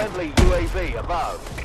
Friendly UAV above.